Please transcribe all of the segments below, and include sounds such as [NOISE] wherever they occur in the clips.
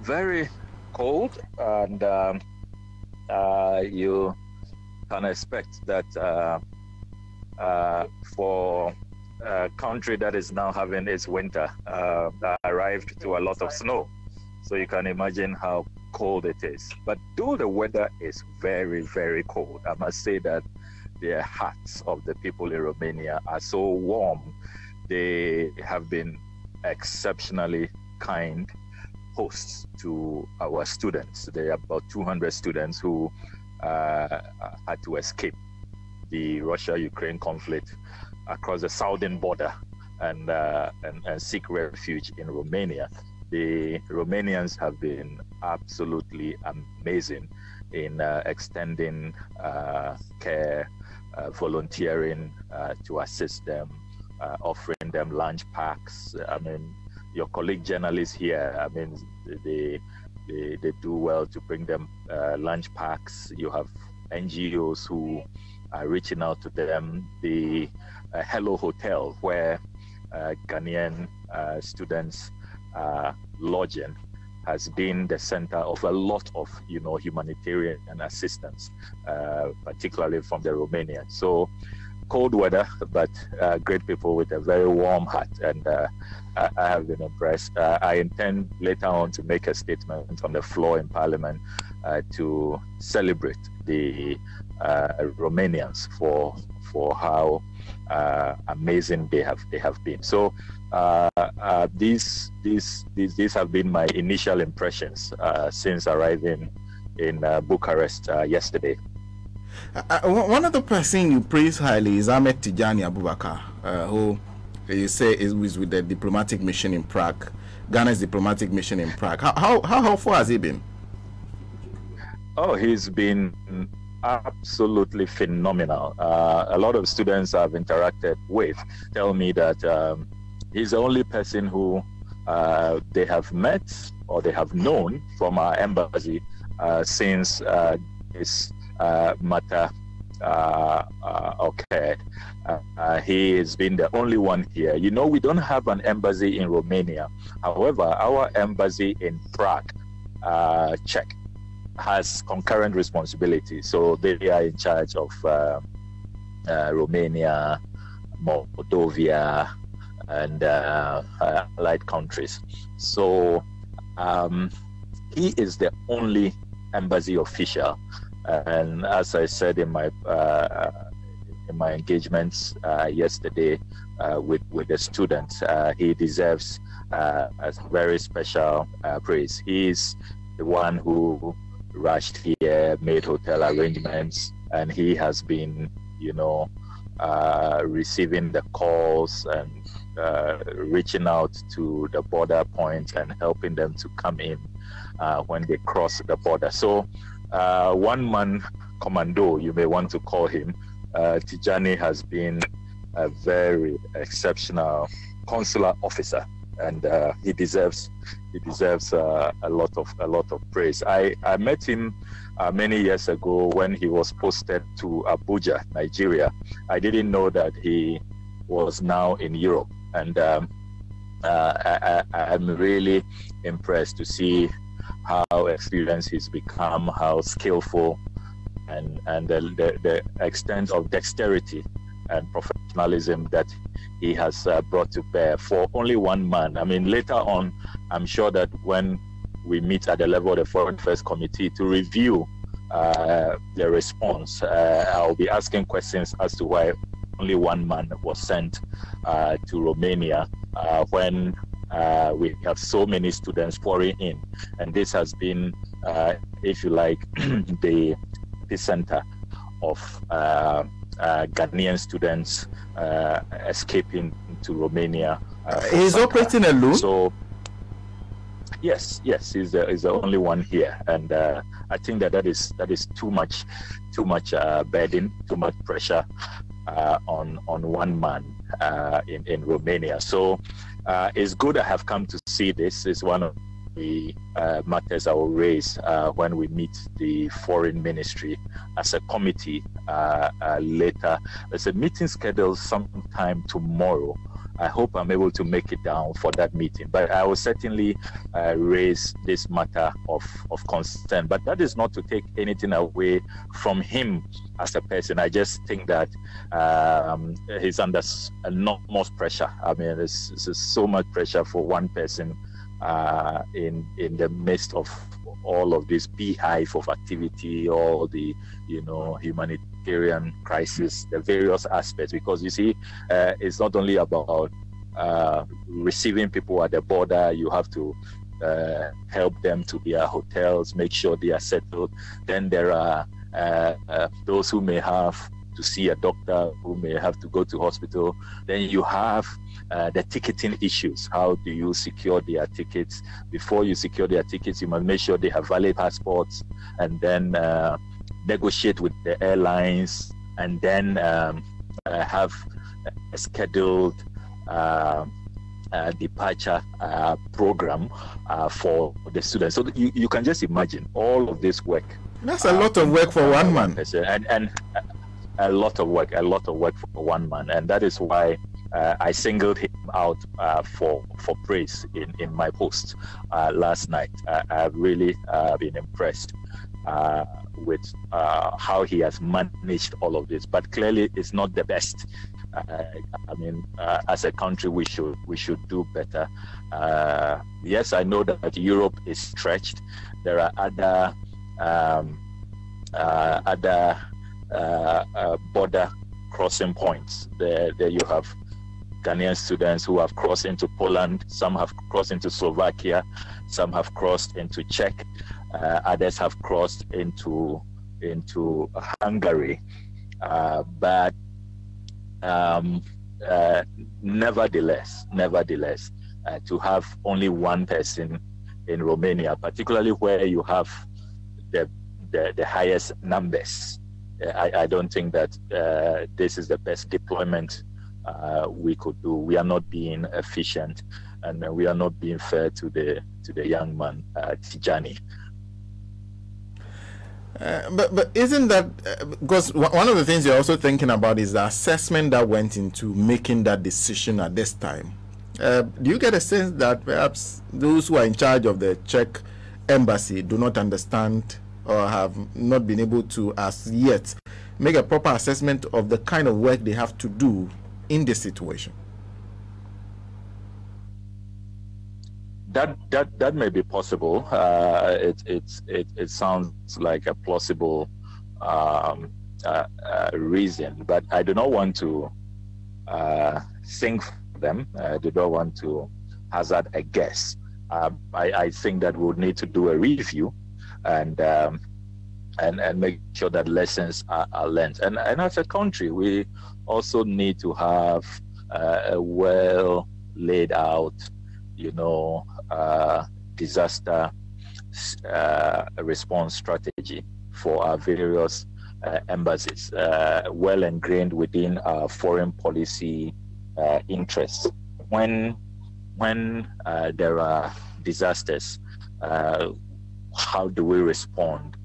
very cold, and um, uh, you can expect that uh, uh, for a country that is now having its winter uh, arrived to a lot of snow. So you can imagine how cold it is. But though the weather is very, very cold, I must say that the hearts of the people in Romania are so warm. They have been exceptionally kind to our students. There are about 200 students who uh, had to escape the Russia-Ukraine conflict across the southern border and, uh, and, and seek refuge in Romania. The Romanians have been absolutely amazing in uh, extending uh, care, uh, volunteering uh, to assist them, offering them lunch packs. I mean, your colleague journalists here, I mean, they, they, they do well to bring them uh, lunch packs. You have NGOs who are reaching out to them. The Hello Hotel, where Ghanaian students uh, lodging has been the center of a lot of you know humanitarian and assistance, uh, particularly from the Romanians. So cold weather, but uh, great people with a very warm heart, and uh, I, I, have been impressed. Uh, I intend later on to make a statement on the floor in Parliament uh, to celebrate the Romanians for for how amazing they have they have been. So uh, uh, these, these, these, these have been my initial impressions uh, since arriving in uh, Bucharest uh, yesterday. Uh, one of the person you praise highly is Ahmed Tijani Abubakar, who you say is with the diplomatic mission in Prague, Ghana's diplomatic mission in Prague. How, how, how, far has he been? Oh, he's been absolutely phenomenal. a lot of students I've interacted with tell me that um, he's the only person who uh, they have met or they have known from our embassy uh, since uh, this uh, matter uh, uh, occurred. he has been the only one here. You know, we don't have an embassy in Romania. However, our embassy in Prague, Czech, has concurrent responsibility. So they are in charge of Romania, Moldova, and uh, uh, allied countries. So um, he is the only embassy official, and as I said in my uh, in my engagements uh, yesterday uh, with with the students, uh, he deserves a very special praise. He is the one who rushed here, made hotel arrangements, and he has been, you know, receiving the calls and uh, reaching out to the border points and helping them to come in uh, when they cross the border. So, uh, one man commando, you may want to call him, uh, Tijani has been a very exceptional consular officer, and uh, he deserves he deserves uh, a lot of a lot of praise. I, I met him uh, many years ago when he was posted to Abuja, Nigeria. I didn't know that he was now in Europe and um, uh, I, am really impressed to see how experienced he's become, how skillful, and and the, the, the extent of dexterity and professionalism that he has uh, brought to bear for only one man. I mean, later on, I'm sure that when we meet at the level of the Foreign Affairs Committee to review uh, the response, uh, I'll be asking questions as to why only one man was sent uh, to Romania uh, when uh, we have so many students pouring in. And this has been, uh, if you like, [CLEARS THROAT] the, the center of uh, uh, Ghanaian students escaping to Romania. He's operating alone? So, yes, yes, he's the, he's the only one here. And I think that that is, that is too much, too much burden, too much pressure uh, on on one man uh, in in Romania. So uh, it's good I have come to see this. It's one of the uh, matters I will raise uh, when we meet the foreign ministry as a committee uh, later. There's a meeting scheduled sometime tomorrow I hope I'm able to make it down for that meeting. But I will certainly uh, raise this matter of, of concern. But that is not to take anything away from him as a person. I just think that um, he's under enormous pressure. I mean, there's, so much pressure for one person uh, in in the midst of all of this beehive of activity, all the you know humanitarian crisis, the various aspects. Because you see, uh, it's not only about uh, receiving people at the border. You have to uh, help them to their hotels, make sure they are settled. Then there are uh, uh, those who may have to see a doctor, who may have to go to hospital. Then you have uh, the ticketing issues. How do you secure their tickets? Before you secure their tickets, you must make sure they have valid passports and then uh, negotiate with the airlines and then um, uh, have a scheduled uh, uh, departure uh, program for the students. So you, you can just imagine all of this work. That's a lot of work for one man. And, and a lot of work, a lot of work for one man. And that is why uh, I singled him out uh, for for praise in, in my post uh, last night. I've really uh, been impressed uh, with uh, how he has managed all of this, but clearly it's not the best. I mean, as a country, we should we should do better. yes, I know that Europe is stretched. There are other um, other border crossing points. There, there you have Ghanaian students who have crossed into Poland, some have crossed into Slovakia, some have crossed into Czech, uh, others have crossed into into Hungary. Uh, but um, uh, nevertheless, nevertheless, uh, to have only one person in Romania, particularly where you have the the, the highest numbers, uh, I, I, don't think that uh, this is the best deployment uh, we could do. We are not being efficient, and we are not being fair to the to the young man uh, Tijani. Uh, but but isn't that uh, because one of the things you're also thinking about is the assessment that went into making that decision at this time? Uh, do you get a sense that perhaps those who are in charge of the Czech embassy do not understand or have not been able to, as yet, make a proper assessment of the kind of work they have to do in this situation? That that that may be possible. Uh, it, it it it sounds like a plausible um, uh, uh, reason, but I do not want to uh, sing for them. I do not want to hazard a guess. Um, I, I think that we would need to do a review and um, and and make sure that lessons are, are learned. And and as a country, we also need to have uh, a well laid out, you know, uh, disaster uh, response strategy for our various uh, embassies, uh, well ingrained within our foreign policy uh, interests. When when there are disasters, how do we respond?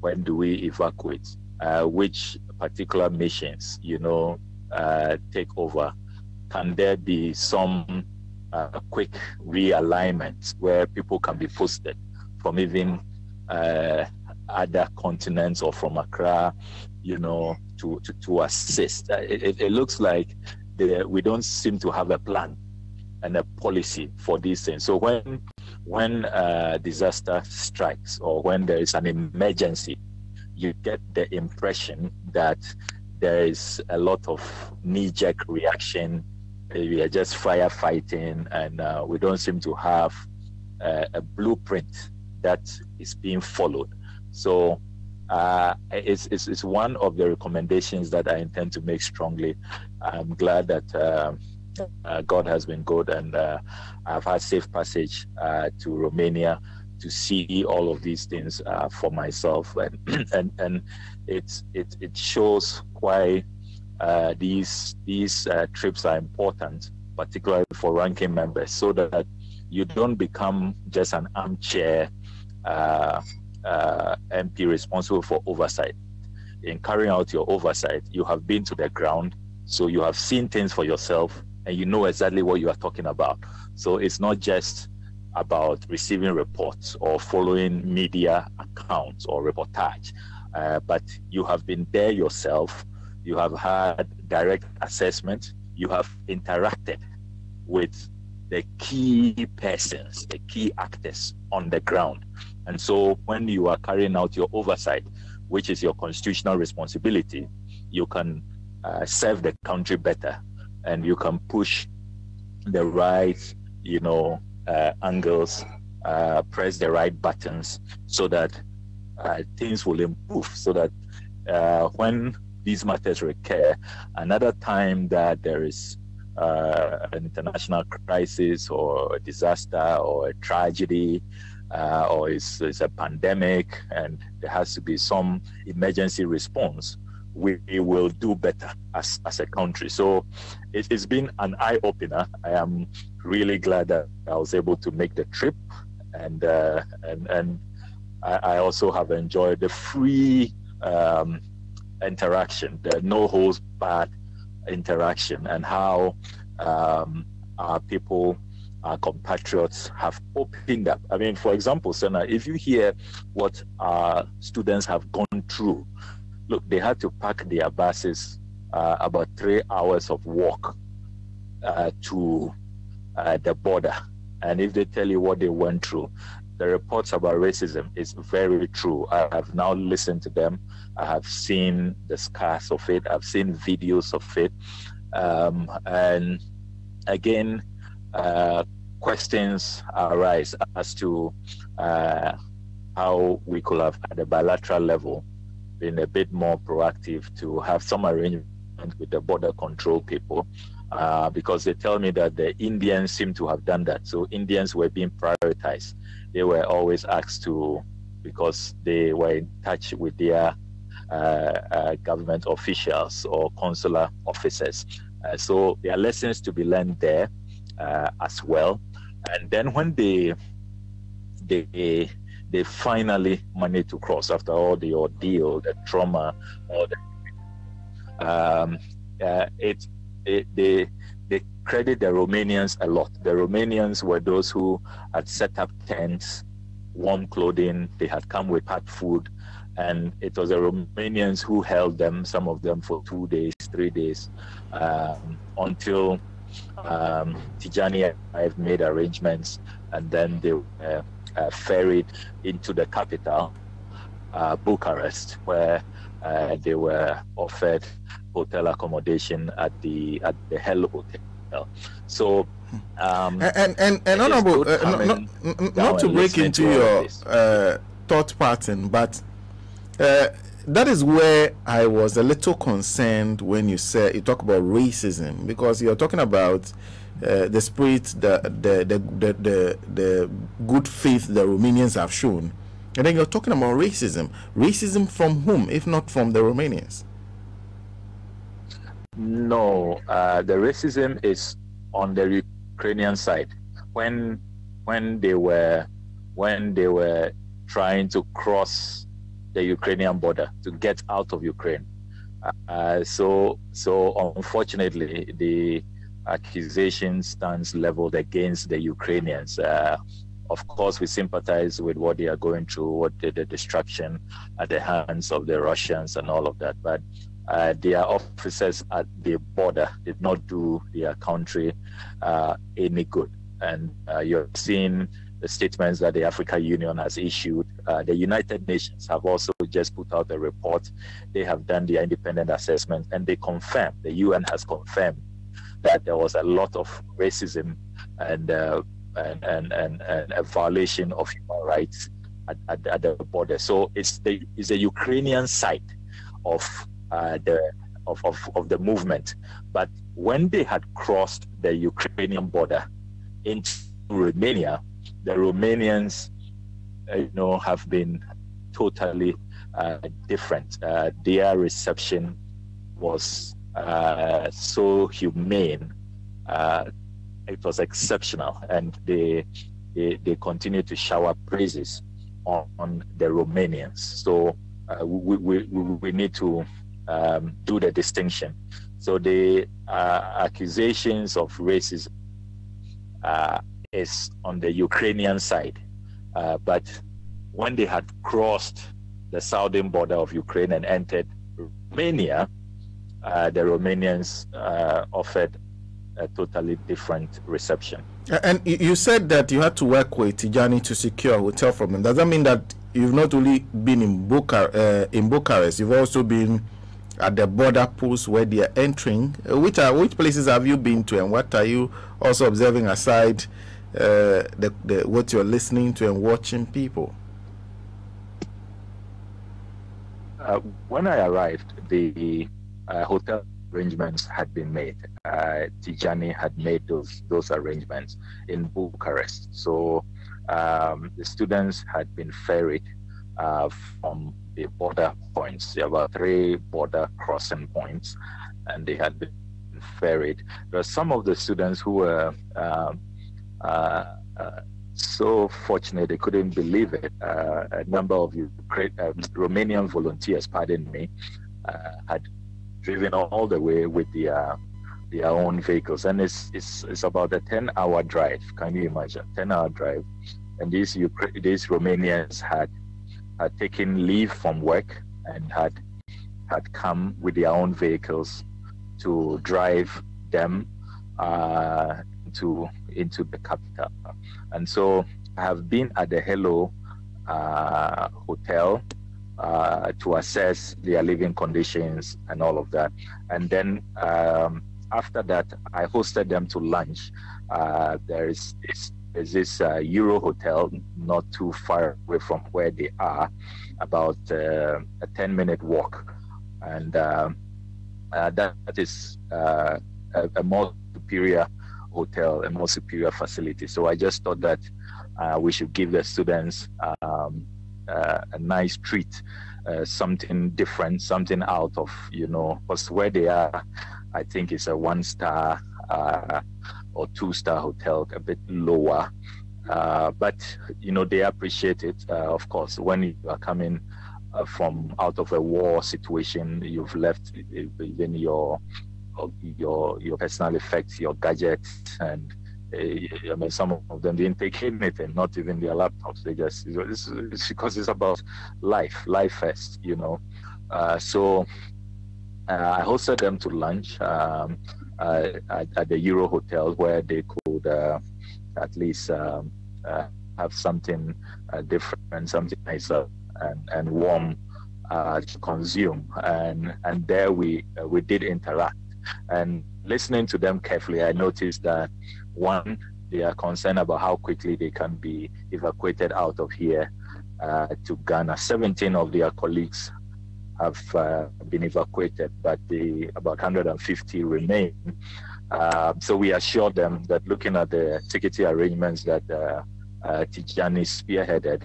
When do we evacuate? which particular missions, you know, take over? Can there be some uh, quick realignment where people can be posted from even uh, other continents or from Accra, you know, to, to, to assist? Uh, it, it looks like the, we don't seem to have a plan and a policy for these things. So when when uh, disaster strikes or when there is an emergency, you get the impression that there is a lot of knee-jerk reaction. We are just firefighting, and uh, we don't seem to have uh, a blueprint that is being followed. So uh, it's, it's, it's, one of the recommendations that I intend to make strongly. I'm glad that uh, uh, God has been good, and uh, I've had safe passage to Romania to see all of these things uh, for myself, and [CLEARS THROAT] and and it's it it shows why uh, these these uh, trips are important, particularly for ranking members, so that you don't become just an armchair uh, uh, MP responsible for oversight. In carrying out your oversight, you have been to the ground, so you have seen things for yourself, and you know exactly what you are talking about. So it's not just about receiving reports or following media accounts or reportage, uh, but you have been there yourself. You have had direct assessment. You have interacted with the key persons, the key actors on the ground. And so when you are carrying out your oversight, which is your constitutional responsibility, you can uh, serve the country better and you can push the right, you know, uh, angles, uh, press the right buttons so that uh, things will improve. So that uh, when these matters recur, another time that there is uh, an international crisis or a disaster or a tragedy uh, or it's, it's, a pandemic and there has to be some emergency response, we, will do better as, as a country. So it, has been an eye opener. I am really glad that I was able to make the trip and uh, and and I, I, also have enjoyed the free um, interaction, the no holds barred interaction, and how um, our people our compatriots have opened up. I mean, for example, Sena, if you hear what our students have gone through, look, they had to pack their buses uh, about three hours of walk uh, to uh, the border. And if they tell you what they went through, the reports about racism is very true. I have now listened to them. I have seen the scars of it. I've seen videos of it. Um, and again, uh, questions arise as to uh, how we could have, at the bilateral level, been a bit more proactive to have some arrangement with the border control people. Uh, because they tell me that the Indians seem to have done that. So Indians were being prioritized. They were always asked to, because they were in touch with their uh, uh, government officials or consular officers. Uh, so there are lessons to be learned there uh, as well. And then when they they they finally managed to cross after all the ordeal, the trauma, all the um, uh, it, it they credit the Romanians a lot. The Romanians were those who had set up tents, warm clothing. They had come with hot food, and it was the Romanians who held them. Some of them for two days, three days, um, until um, Tijani have made arrangements, and then they were uh, ferried into the capital, uh, Bucharest, where uh, they were offered hotel accommodation at the at the Hello Hotel. So. Um, and and and honorable, uh, not, to break into to your uh, thought pattern, but uh, that is where I was a little concerned when you said you talk about racism because you're talking about uh, the spirit, the the, the the, the the good faith the Romanians have shown, and then you're talking about racism. Racism from whom, if not from the Romanians? No, uh, the racism is on the Ukrainian side. When when they were when they were trying to cross the Ukrainian border to get out of Ukraine. Uh, so, so unfortunately, the accusation stands leveled against the Ukrainians. Uh, of course, we sympathize with what they are going through, what the, the destruction at the hands of the Russians and all of that. But uh, their officers at the border did not do their country uh, any good. And uh, you're seeing the statements that the Africa Union has issued. Uh, the United Nations have also just put out a report. They have done their independent assessment and they confirm, the UN has confirmed that there was a lot of racism and, uh, and, and, and, and, a violation of human rights at, at, at, the border. So it's the, it's the Ukrainian side of, uh, the, of, of, of the movement. But when they had crossed the Ukrainian border into Romania, the Romanians, uh, you know, have been totally uh, different. Uh, their reception was uh, so humane. Uh, it was exceptional, and they they, they continue to shower praises on, on the Romanians. So uh, we, we, we, we need to um, do the distinction. So the uh, accusations of racism uh, is on the Ukrainian side. Uh, but when they had crossed the southern border of Ukraine and entered Romania, uh, the Romanians uh, offered a totally different reception. And you said that you had to work with Tijani to secure a hotel from them. Does that mean that you've not only been in, Buchar- uh, in Bucharest, you've also been at the border posts where they are entering? Uh, which are which places have you been to, and what are you also observing aside uh, the, the what you're listening to and watching people? Uh, when I arrived, the uh, hotel arrangements had been made. Uh, Tijani had made those those arrangements in Bucharest. So um, the students had been ferried uh, from the border points. There were three border crossing points, and they had been ferried. There are some of the students who were um, uh, uh, so fortunate they couldn't believe it. Uh, a number of Ukraine, uh, Romanian volunteers, pardon me, uh, had driven all the way with their their own vehicles, and it's it's it's about a ten hour drive. Can you imagine? Ten hour drive, and these Ukraine, these Romanians had had taken leave from work and had had come with their own vehicles to drive them uh, to into the capital. And so I have been at the Hello uh, Hotel uh, to assess their living conditions and all of that. And then um, after that, I hosted them to lunch. Uh, there is there's this uh, Euro hotel not too far away from where they are, about uh, a 10 minute walk. And uh, uh that is uh, a, a, more superior hotel, a more superior facility. So I just thought that uh, we should give the students um, a nice treat. something different, something out of, you know, because where they are, I think it's a one star or two star hotel a bit lower. Uh, but you know they appreciate it, uh, of course. When you are coming uh, from out of a war situation, you've left even your your your personal effects, your gadgets, and uh, I mean some of them didn't take anything, not even their laptops. They just it's, it's because it's about life, life first, you know. Uh, so uh, I hosted them to lunch. Um, at, at, the Euro Hotel where they could uh, at least um, uh, have something different, something nicer and, and warm to consume. And and there we we did interact. And listening to them carefully, I noticed that one, they are concerned about how quickly they can be evacuated out of here uh, to Ghana. 17 of their colleagues have uh, been evacuated, but the about 150 remain. Uh, so we assured them that looking at the security arrangements that uh, uh Tijani spearheaded,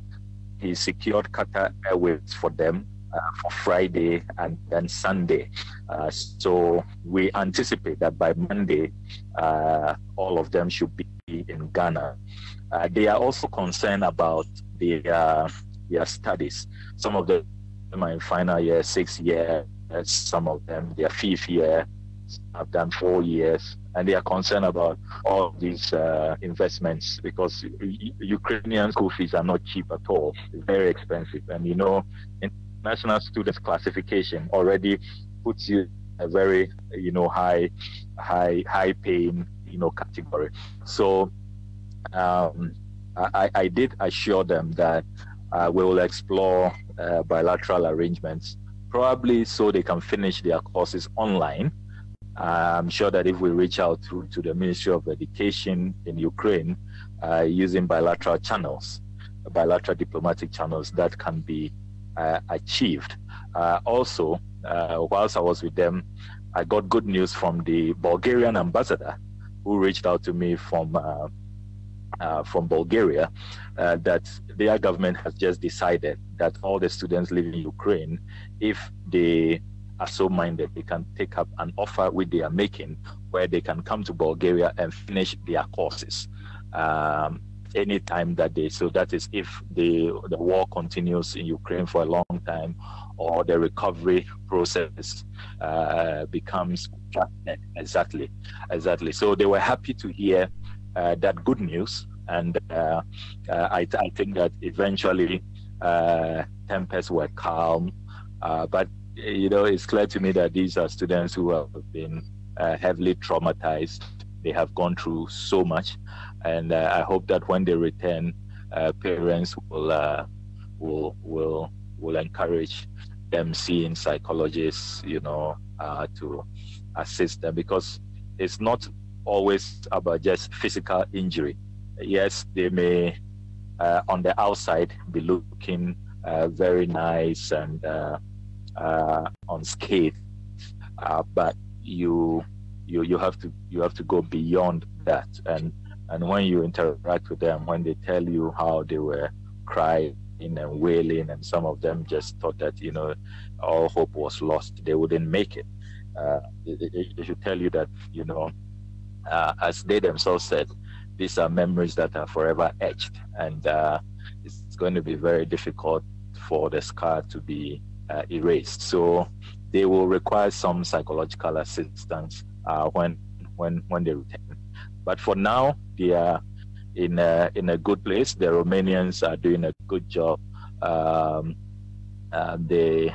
he secured Qatar Airways for them uh, for Friday and then Sunday. Uh, so we anticipate that by Monday, all of them should be in Ghana. they are also concerned about their, their studies. Some of the my final year, six years, some of them, their fifth year, I've done four years, and they are concerned about all these uh, investments because Ukrainian school fees are not cheap at all. It's very expensive, and you know, international students classification already puts you a very, you know, high, high, high paying, you know, category. So, um, I, I did assure them that uh, we will explore uh, bilateral arrangements, probably so they can finish their courses online. I'm sure that if we reach out to, to the Ministry of Education in Ukraine uh, using bilateral channels, bilateral diplomatic channels, that can be uh, achieved. Uh, also, uh, whilst I was with them, I got good news from the Bulgarian ambassador who reached out to me from uh, from Bulgaria uh, that their government has just decided that all the students living in Ukraine, if they are so minded, they can take up an offer which they are making where they can come to Bulgaria and finish their courses. Um, any time that day. So that is if the the war continues in Ukraine for a long time, or the recovery process uh, becomes exactly, exactly. So they were happy to hear that good news, and uh, uh I, I, think that eventually uh, tempers were calm. Uh, but you know, it's clear to me that these are students who have been heavily traumatized. They have gone through so much, and I hope that when they return, parents will will will will encourage them seeing psychologists, you know, uh, to assist them because it's not always about just physical injury. Yes, they may uh, on the outside be looking uh, very nice and uh, uh, unscathed, uh, but you you you have to you have to go beyond that and and when you interact with them when they tell you how they were crying and wailing, and some of them just thought that you know all hope was lost; they wouldn't make it. Uh, they, they, should tell you that you know, uh, as they themselves said, these are memories that are forever etched, and uh, it's going to be very difficult for the scar to be uh, erased. So they will require some psychological assistance uh, when when when they return. But for now, they are in a, in a good place. The Romanians are doing a good job. Um, uh, they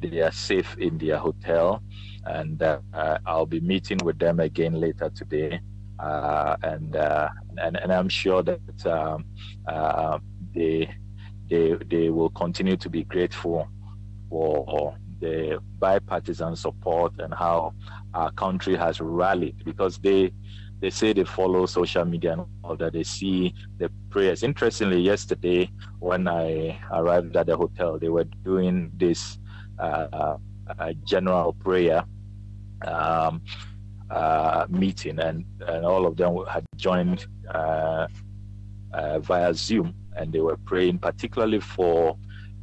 they are safe in their hotel, and uh, I'll be meeting with them again later today. Uh, and, uh, and and I'm sure that um, uh, they they they will continue to be grateful for the bipartisan support and how our country has rallied because they they say they follow social media and all that. They see the prayers. Interestingly, yesterday when I arrived at the hotel, they were doing this uh, uh, general prayer um, uh, meeting, and, and all of them had joined uh, uh, via Zoom, and they were praying particularly for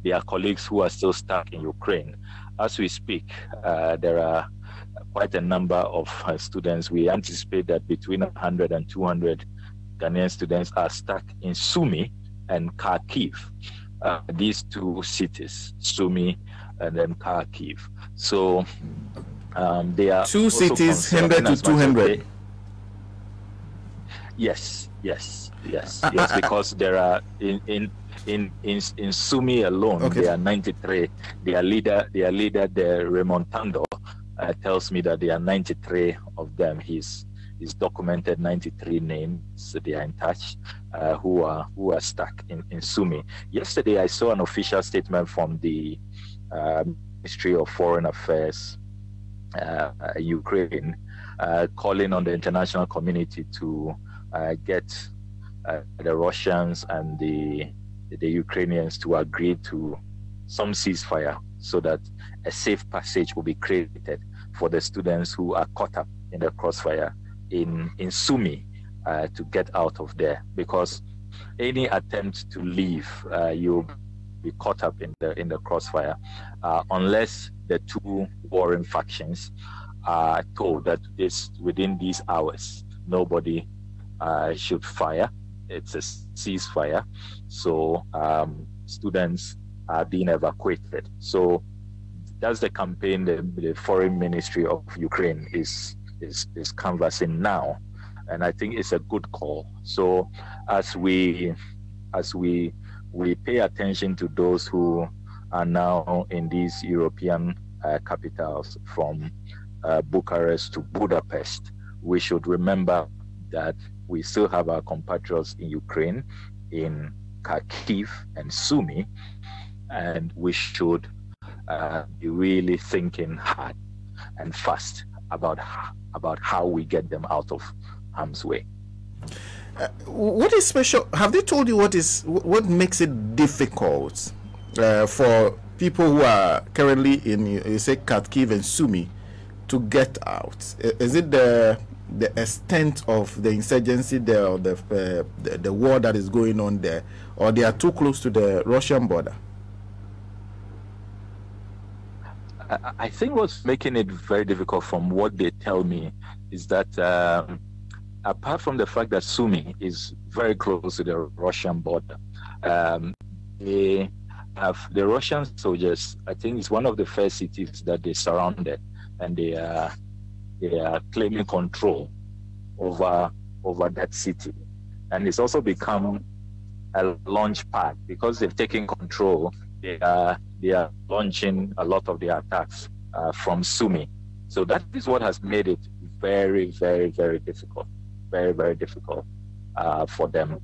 their colleagues who are still stuck in Ukraine. As we speak, uh, there are quite a number of uh, students. We anticipate that between 100 and 200 Ghanaian students are stuck in Sumy and Kharkiv. Uh, these two cities, Sumy and then Kharkiv. So um, they are two cities, 100 to 200. Yes, yes, yes, uh, yes. Uh, uh, because there are in in in in in Sumy alone, okay. there are 93. Their leader, their leader, the Remontando, uh, tells me that there are 93 of them. He's he's documented 93 names. They are in touch uh, who are who are stuck in, in Sumy. Yesterday, I saw an official statement from the uh, Ministry of Foreign Affairs, uh, Ukraine, uh, calling on the international community to uh, get uh, the Russians and the the Ukrainians to agree to some ceasefire so that a safe passage will be created for the students who are caught up in the crossfire in, in Sumy uh, to get out of there. Because any attempt to leave, uh, you'll be caught up in the in the crossfire uh, unless the two warring factions are told that this within these hours nobody uh, should fire. It's a ceasefire, so um, students are being evacuated. So that's the campaign the, the foreign ministry of Ukraine is, is is canvassing now, and I think it's a good call. So as we as we we pay attention to those who are now in these European uh, capitals from uh, Bucharest to Budapest, we should remember that we still have our compatriots in Ukraine, in Kharkiv and Sumy, and we should uh, be really thinking hard and fast about about how we get them out of harm's way. Uh, what is special? Have they told you what is what makes it difficult uh, for people who are currently in you say Kharkiv and Sumy to get out? Is it the the extent of the insurgency there, or the, uh, the the war that is going on there, or they are too close to the Russian border? I think what's making it very difficult from what they tell me is that um, apart from the fact that Sumy is very close to the Russian border, um, they have the Russian soldiers. I think it's one of the first cities that they surrounded, and they are they are claiming control over over that city, and it's also become a launch pad because they've taken control. They are they are launching a lot of their attacks uh, from Sumy. So that is what has made it very, very, very difficult, very, very difficult uh, for them.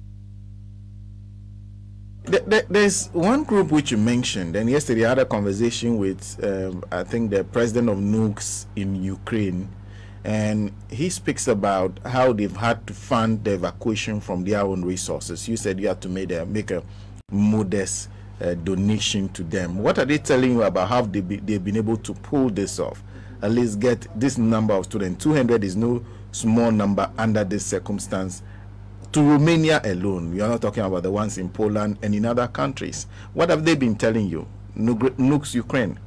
There's one group which you mentioned, and yesterday I had a conversation with, um, I think, the president of NUGS in Ukraine, and he speaks about how they've had to fund the evacuation from their own resources. You said you had to make a, make a modest uh, donation to them. What are they telling you about how they be, they've been able to pull this off? At least get this number of students. 200 is no small number under this circumstance. To Romania alone, are not talking about the ones in Poland and in other countries. What have they been telling you? NUGS Ukraine.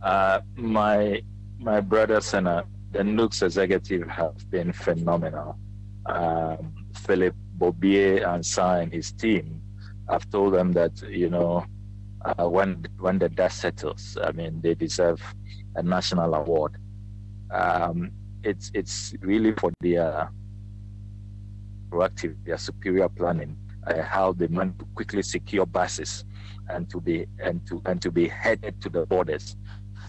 Uh, my my brothers and uh, the NUGS executive have been phenomenal. Um, Philip Bobier and Sa and his team, I've told them that you know uh, when when the dust settles, I mean they deserve a national award. Um, it's it's really for their proactive, their superior planning, uh, how they managed to quickly secure buses and to be and to and to be headed to the borders.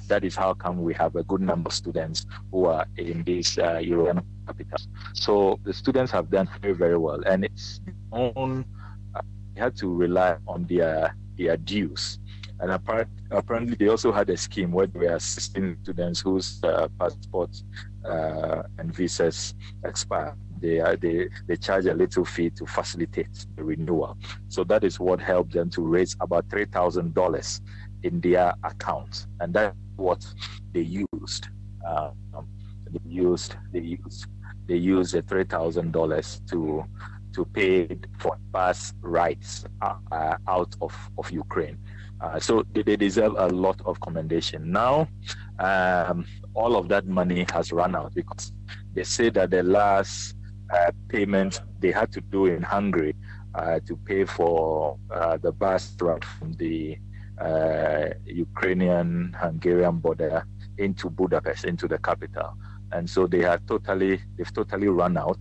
That is how come we have a good number of students who are in these uh, European capitals. So the students have done very very well, and it's on. Uh, had to rely on their their dues. And apart, apparently, they also had a scheme where they were assisting students whose uh, passports uh, and visas expire. They, uh, they, they charge a little fee to facilitate the renewal. So that is what helped them to raise about $3,000 in their account. And that's what they used. Um, they used, they used, they used the $3,000 to to pay for bus rights uh, out of, of Ukraine. Uh, so they, they, deserve a lot of commendation. Now, um, all of that money has run out because they say that the last uh, payment they had to do in Hungary uh, to pay for uh, the bus route from the Ukrainian Hungarian border into Budapest, into the capital. And so they had totally, they've totally run out.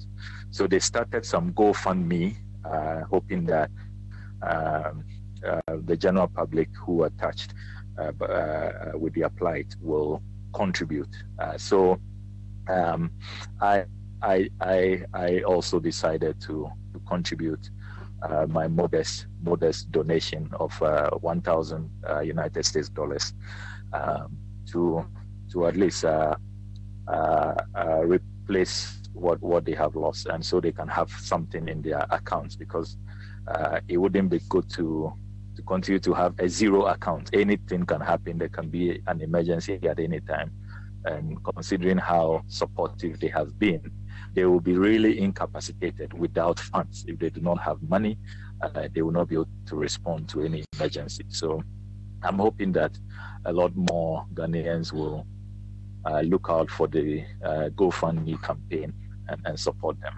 So they started some GoFundMe, uh, hoping that um, uh, the general public who are touched uh, uh with the plight will contribute. Uh, so um, I, I, I, also decided to, to contribute uh, my modest modest donation of 1,000 United States dollars um, to to at least replace what what they have lost, and so they can have something in their accounts because uh, it wouldn't be good to to continue to have a zero account. Anything can happen. There can be an emergency at any time, and considering how supportive they have been, they will be really incapacitated without funds. If they do not have money, uh, they will not be able to respond to any emergency. So, I'm hoping that a lot more Ghanaians will uh, look out for the uh, GoFundMe campaign and, and support them.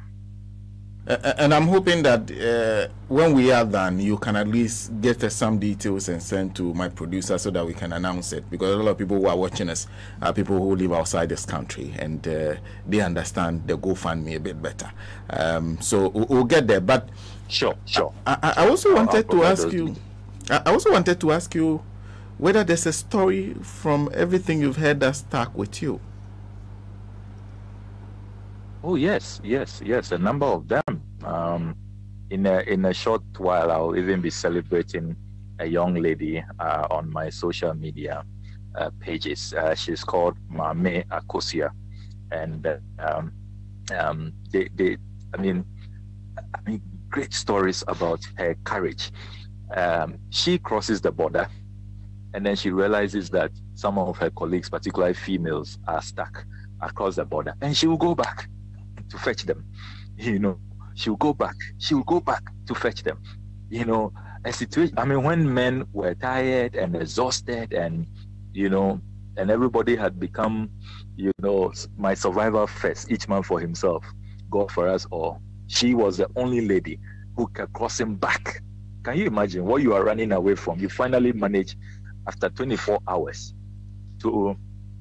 Uh, and I'm hoping that uh, when we are done, you can at least get us some details and send to my producer so that we can announce it. Because a lot of people who are watching us are people who live outside this country and uh, they understand the GoFundMe a bit better. Um, so we'll, we'll, get there. But sure, sure. I, I also wanted to ask you. I also wanted to ask you whether there's a story from everything you've heard that stuck with you. Oh yes, yes, yes. A number of them. Um, in a in a short while, I'll even be celebrating a young lady uh, on my social media uh, pages. Uh, she's called Mame Akosua, and um, um, they, they, I mean, I mean, great stories about her courage. Um, she crosses the border, and then she realizes that some of her colleagues, particularly females, are stuck across the border, and she will go back to fetch them. You know, she'll go back. She'll go back to fetch them. You know, a situation. I mean, when men were tired and exhausted, and you know, and everybody had become, you know, my survivor first, each man for himself, God for us all. She was the only lady who kept crossing back. Can you imagine what you are running away from? You finally manage after 24 hours to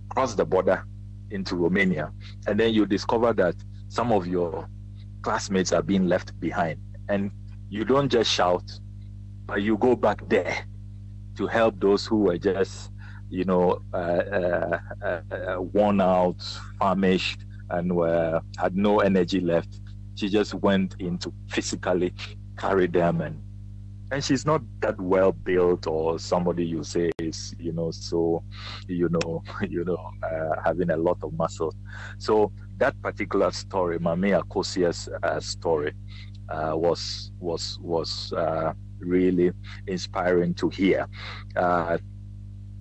cross the border into Romania, and then you discover that some of your classmates are being left behind, and you don't just shout, but you go back there to help those who were just, you know, uh, uh, uh, worn out, famished, and were had no energy left. She just went in to physically carry them and and she's not that well built or somebody you say you know so you know [LAUGHS] you know uh, having a lot of muscle. So that particular story Maame Akosua's uh, story uh, was was was uh, really inspiring to hear. Uh,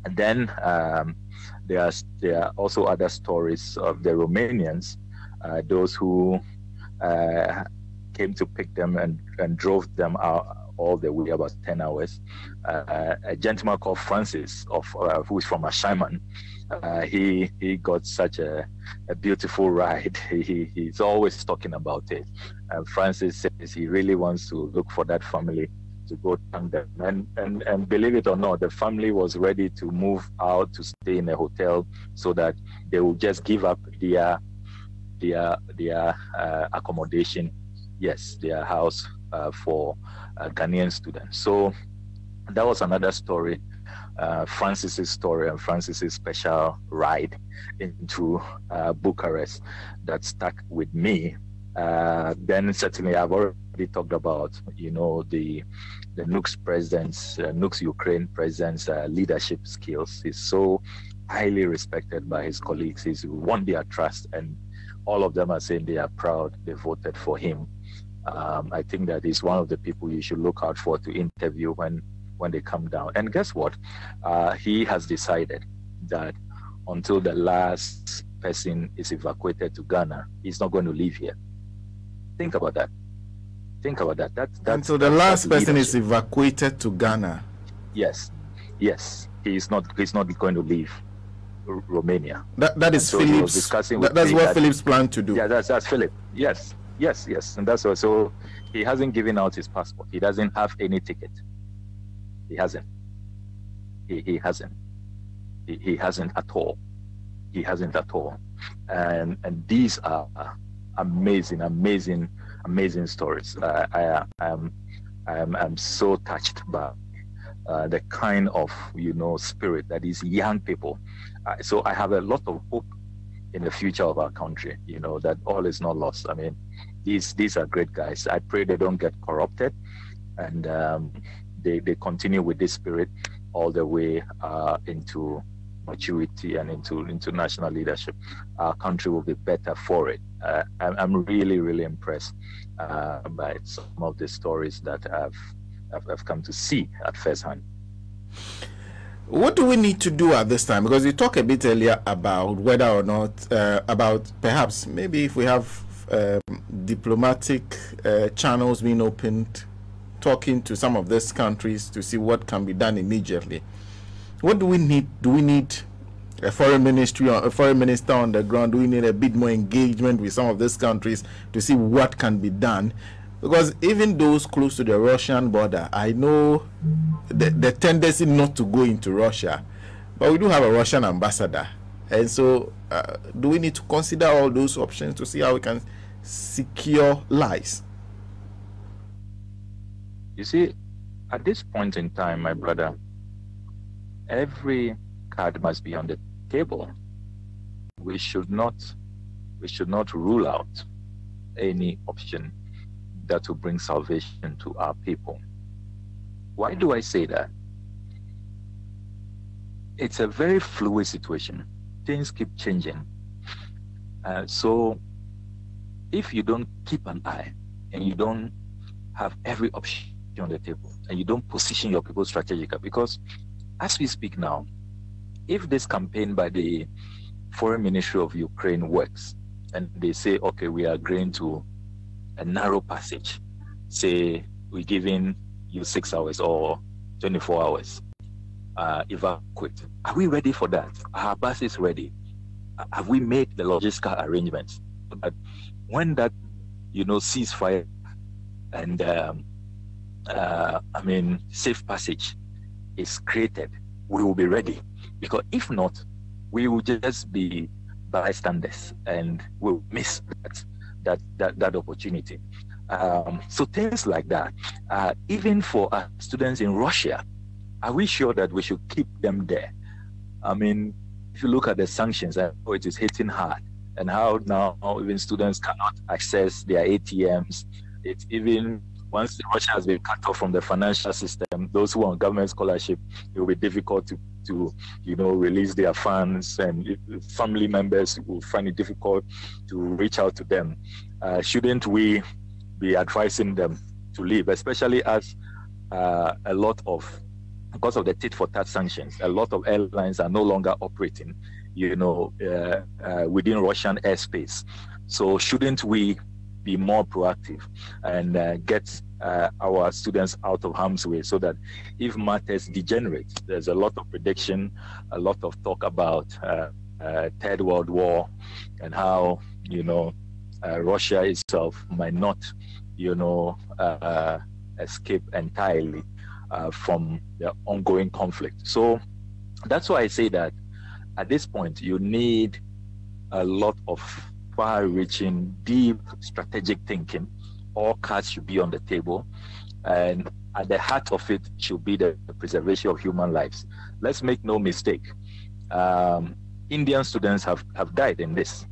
and then um, there are there are also other stories of the romanians uh, those who came to pick them and, and drove them out all the way about 10 hours. Uh, a gentleman called Francis, of uh, who is from Ashaiman, uh, he he got such a, a beautiful ride. [LAUGHS] He, he's always talking about it. And Francis says he really wants to look for that family to go thank them. And, and, and believe it or not, the family was ready to move out to stay in a hotel so that they would just give up their their their uh, accommodation, yes, their house uh, for uh, Ghanaian students. So that was another story, uh, Francis's story and Francis's special ride into uh, Bucharest that stuck with me. Uh, then certainly I've already talked about, you know, the the NUGS president's, uh, NUGS Ukraine president's uh, leadership skills. He's so highly respected by his colleagues. He's won their trust and all of them are saying they are proud they voted for him um, I think that is one of the people you should look out for to interview when when they come down. And guess what? Uh, he has decided that until the last person is evacuated to Ghana, he's not going to leave here. Think about that. Think about that. That that's, until the last person is evacuated to Ghana. Yes, yes, he is not. He's not going to leave. Romania. That that is so Philip's. That, that's what that, Philip's plan to do. Yeah, that's that's Philip. Yes, Yes, yes, and that's also he hasn't given out his passport. He doesn't have any ticket. He hasn't. He, he hasn't. He, he hasn't at all. He hasn't at all. And and these are amazing, amazing, amazing stories. Uh, I am I'm, I'm so touched by uh, the kind of you know spirit that is young people. Uh, so I have a lot of hope in the future of our country. You know that all is not lost. I mean, these these are great guys. I pray they don't get corrupted, and um, they they continue with this spirit all the way uh, into maturity and into into national leadership. Our country will be better for it. Uh, I'm, really really impressed uh, by some of the stories that I've, I've I've come to see at first hand. What do we need to do at this time? Because you talked a bit earlier about whether or not, uh, about perhaps maybe if we have um, diplomatic uh, channels being opened, talking to some of these countries to see what can be done immediately. What do we need? Do we need a foreign ministry or a foreign minister on the ground? Do we need a bit more engagement with some of these countries to see what can be done? Because even those close to the Russian border, I know the, the tendency not to go into Russia, but we do have a Russian ambassador. And so, uh, do we need to consider all those options to see how we can secure lies. You see, at this point in time, my brother, every card must be on the table. We should not we should not rule out any option that will bring salvation to our people. Why do I say that? It's a very fluid situation. Things keep changing. Uh, so if you don't keep an eye and you don't have every option on the table and you don't position your people strategically, because as we speak now, if this campaign by the foreign ministry of Ukraine works and they say, okay, we are agreeing to a narrow passage, say we're giving you six hours or 24 hours, uh, evacuate. Are we ready for that? Are our buses ready? Have we made the logistical arrangements when that, you know, ceasefire and um, uh, I mean safe passage is created, we will be ready. Because if not, we will just be bystanders and we'll miss that that that, that opportunity. Um, so things like that, uh, even for our students in Russia, are we sure that we should keep them there? I mean, if you look at the sanctions, I know it is hitting hard, and how now even students cannot access their ATMs. It's even once the Russia has been cut off from the financial system, those who are on government scholarship, it will be difficult to, to you know, release their funds, and family members will find it difficult to reach out to them. Uh, shouldn't we be advising them to leave, especially as uh, a lot of, because of the tit for tat sanctions, a lot of airlines are no longer operating, you know, uh, uh, within Russian airspace. So shouldn't we be more proactive and uh, get uh, our students out of harm's way so that if matters degenerate, there's a lot of prediction, a lot of talk about uh, Third World War and how, you know, Russia itself might not you know, uh, escape entirely uh, from the ongoing conflict. So that's why I say that at this point, you need a lot of far reaching, deep strategic thinking. All cards should be on the table. And at the heart of it should be the preservation of human lives. Let's make no mistake. Um, Indian students have, have died in this.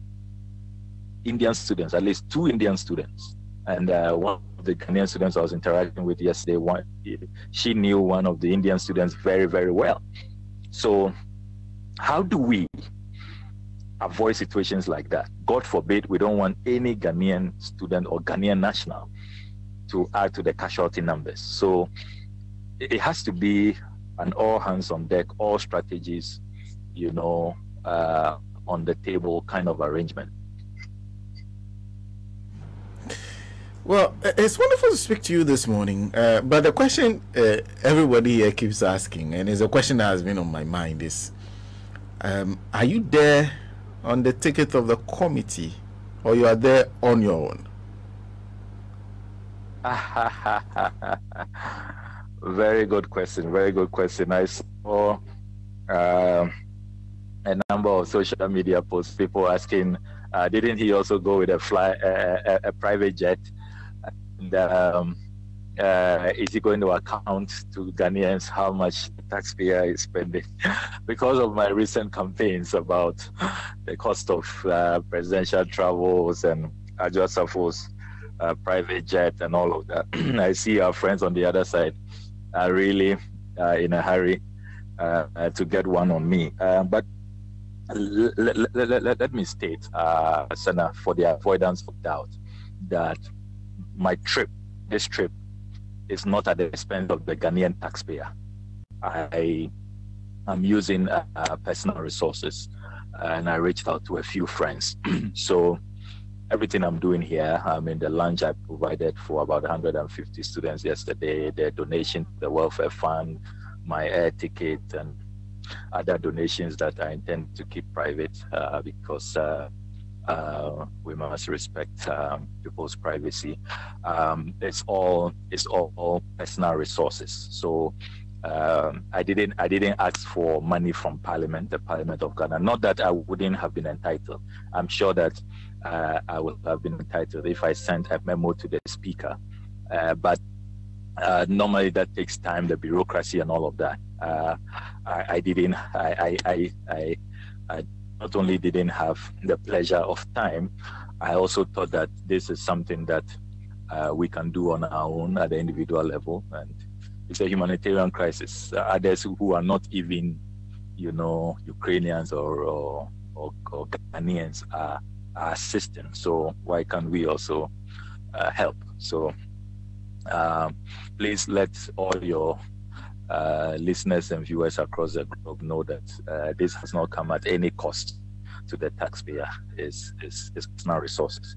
Indian students, at least two Indian students, and uh, one the Ghanaian students I was interacting with yesterday, one, she knew one of the Indian students very, very well. So, how do we avoid situations like that? God forbid we don't want any Ghanaian student or Ghanaian national to add to the casualty numbers. So, it has to be an all hands on deck, all strategies, you know, uh, on the table kind of arrangement. Well, it's wonderful to speak to you this morning. Uh, but the question uh, everybody here keeps asking, and it's a question that has been on my mind, is um, Are you there on the ticket of the committee, or you are there on your own? [LAUGHS] very good question. Very good question. I saw uh, a number of social media posts, people asking, uh, didn't he also go with a fly, a private jet? And, um, uh, is he going to account to Ghanaians how much taxpayer is spending? [LAUGHS] because of my recent campaigns about the cost of uh, presidential travels and Adwoa Safo's uh, private jet and all of that, [CLEARS THROAT] I see our friends on the other side are really uh, in a hurry uh, to get one on me. Uh, but let, let, me state, Sena, for the avoidance of doubt, that my trip, this trip, is not at the expense of the Ghanaian taxpayer. I am using uh, personal resources and I reached out to a few friends. [CLEARS THROAT] so everything I'm doing here, I mean, the lunch I provided for about 150 students yesterday, the donation to the welfare fund, my air ticket, and other donations that I intend to keep private uh, because uh, uh, we must respect um, people's privacy. Um, it's all it's all, all personal resources. So um, I didn't I didn't ask for money from Parliament, the Parliament of Ghana. Not that I wouldn't have been entitled. I'm sure that uh, I would have been entitled if I sent a memo to the Speaker. Uh, but uh, normally that takes time, the bureaucracy and all of that. Uh, I, I, didn't. I I I, I not only didn't have the pleasure of time, I also thought that this is something that uh, we can do on our own at the individual level. And it's a humanitarian crisis. Uh, others who are not even, you know, Ukrainians or, or, or, or Ghanaians are, are, assisting. So why can't we also uh, help? So um, please let all your uh, listeners and viewers across the globe know that uh, this has not come at any cost to the taxpayer. It's, it's, it's personal resources.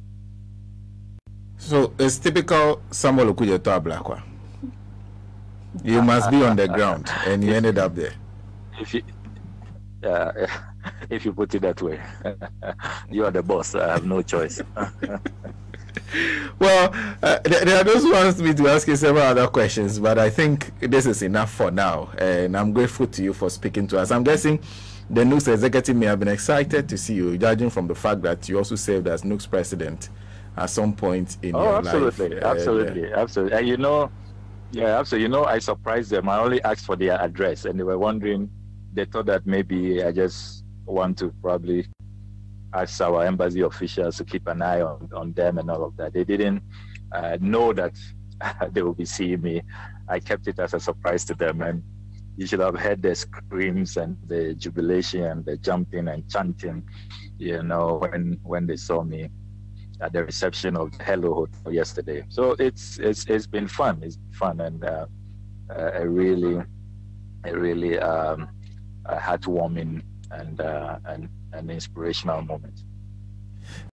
So it's typical Samuel Okudzeto Ablakwa. You must be on the ground, and you ended up there. [LAUGHS] if you, uh, [LAUGHS] if you put it that way, [LAUGHS] you are the boss. I have no choice. Well, uh, there are those who want me to ask you several other questions, but I think this is enough for now. And I'm grateful to you for speaking to us. I'm guessing the NUGS executive may have been excited to see you, judging from the fact that you also served as NUGS president at some point in oh, your absolutely, life. Absolutely, uh, absolutely, And you know, yeah, absolutely. You know, I surprised them. I only asked for their address, and they were wondering. They thought that maybe I just want to probably ask our embassy officials to keep an eye on, on them and all of that. They didn't uh, know that [LAUGHS] they will be seeing me. I kept it as a surprise to them, and you should have heard the screams and the jubilation and the jumping and chanting, you know, when when they saw me at the reception of Hello Hotel yesterday. So it's it's it's been fun. It's been fun and uh, uh, a really a really um, a heartwarming and uh, and an inspirational moment.